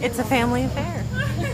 it's a family affair.